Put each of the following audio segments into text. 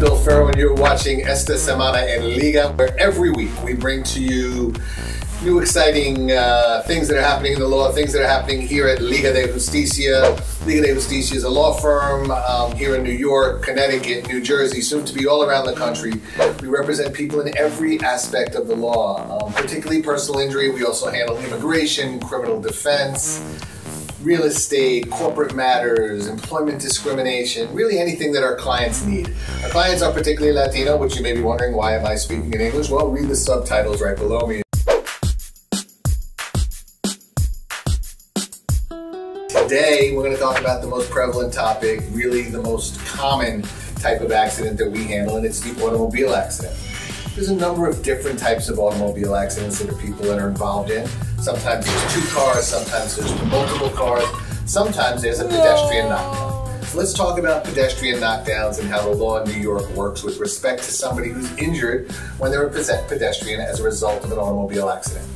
Bill Ferro, and you're watching Esta Semana en Liga, where every week we bring to you new exciting uh, things that are happening in the law, things that are happening here at Liga de Justicia. Liga de Justicia is a law firm um, here in New York, Connecticut, New Jersey, soon to be all around the country. We represent people in every aspect of the law, um, particularly personal injury. We also handle immigration, criminal defense, real estate, corporate matters, employment discrimination, really anything that our clients need. Our clients are particularly Latino, which you may be wondering, why am I speaking in English? Well, read the subtitles right below me. Today, we're going to talk about the most prevalent topic, really the most common type of accident that we handle, and it's the automobile accident. There's a number of different types of automobile accidents that are people that are involved in. Sometimes there's two cars, sometimes there's multiple cars, sometimes there's a pedestrian knockdown. So let's talk about pedestrian knockdowns and how the law in New York works with respect to somebody who's injured when they're a pedestrian as a result of an automobile accident.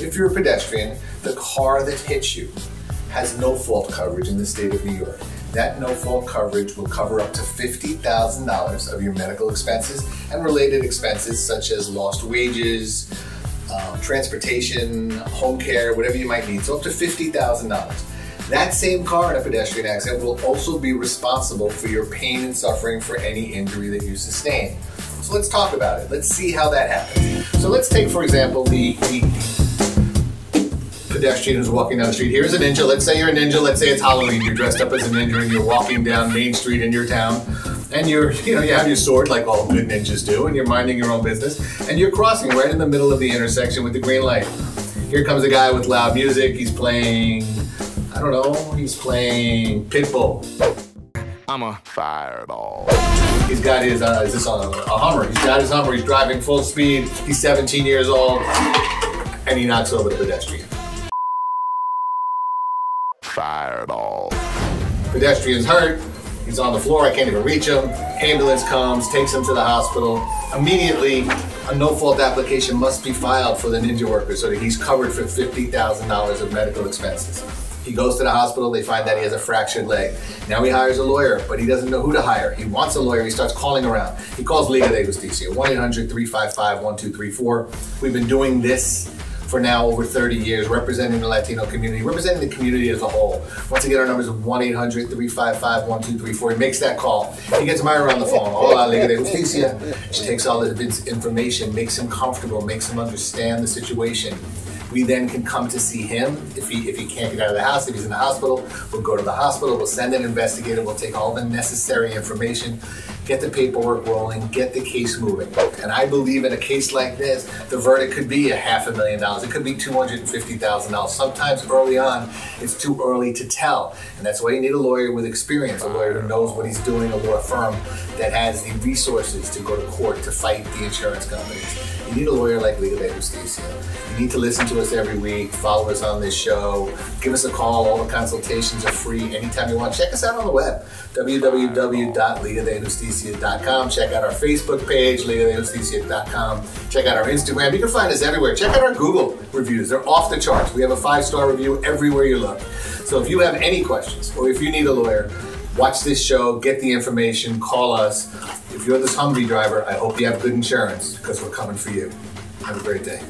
If you're a pedestrian, the car that hits you has no fault coverage in the state of New York. That no fault coverage will cover up to $50,000 of your medical expenses and related expenses such as lost wages, um, transportation, home care, whatever you might need. So up to $50,000. That same car in a pedestrian accident will also be responsible for your pain and suffering for any injury that you sustain. So let's talk about it. Let's see how that happens. So let's take, for example, the, the pedestrian who's walking down the street. Here's a ninja. Let's say you're a ninja. Let's say it's Halloween. You're dressed up as a ninja and you're walking down Main Street in your town. And you're, you know, you have your sword like all good ninjas do, and you're minding your own business. And you're crossing right in the middle of the intersection with the green light. Here comes a guy with loud music. He's playing, I don't know, he's playing Pitbull. I'm a fireball. He's got his, uh, is this a, a Hummer? He's got his Hummer. He's driving full speed. He's 17 years old, and he knocks over the pedestrian. Pedestrian's hurt. He's on the floor. I can't even reach him. Ambulance comes, takes him to the hospital. Immediately, a no-fault application must be filed for the ninja worker so that he's covered for $50,000 of medical expenses. He goes to the hospital, they find that he has a fractured leg. Now he hires a lawyer, but he doesn't know who to hire. He wants a lawyer, he starts calling around. He calls Liga de Justicia, 1-800-355-1234. We've been doing this for now over 30 years, representing the Latino community, representing the community as a whole. Once again, our number is 1-800-355-1234. He makes that call. He gets Myra on the phone. Hola, Liga de. She takes all of his information, makes him comfortable, makes him understand the situation. We then can come to see him if he if he can't get out of the house. If he's in the hospital, we'll go to the hospital. We'll send an investigator. We'll take all the necessary information, get the paperwork rolling, get the case moving. And I believe in a case like this, the verdict could be a half a million dollars. It could be two hundred and fifty thousand dollars. Sometimes early on, it's too early to tell, and that's why you need a lawyer with experience, a lawyer who knows what he's doing, a law firm that has the resources to go to court to fight the insurance companies. You need a lawyer like Liga de Justicia. You need to listen to us every week, follow us on this show, give us a call. All the consultations are free anytime you want. Check us out on the web, www.ligadejusticia.com. Check out our Facebook page, ligadejusticia.com. Check out our Instagram. You can find us everywhere. Check out our Google reviews. They're off the charts. We have a five-star review everywhere you look. So if you have any questions or if you need a lawyer, watch this show, get the information, call us. If you're this Humvee driver, I hope you have good insurance because we're coming for you. Have a great day.